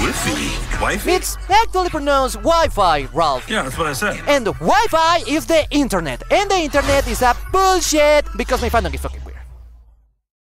Wi-Fi? It's actually pronounced Wi-Fi, Ralph. Yeah, that's what I said. And Wi-Fi is the internet, and the internet is a bullshit because my fan is fucking weird.